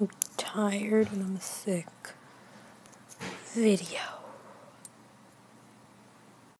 I'm tired and I'm sick. Video.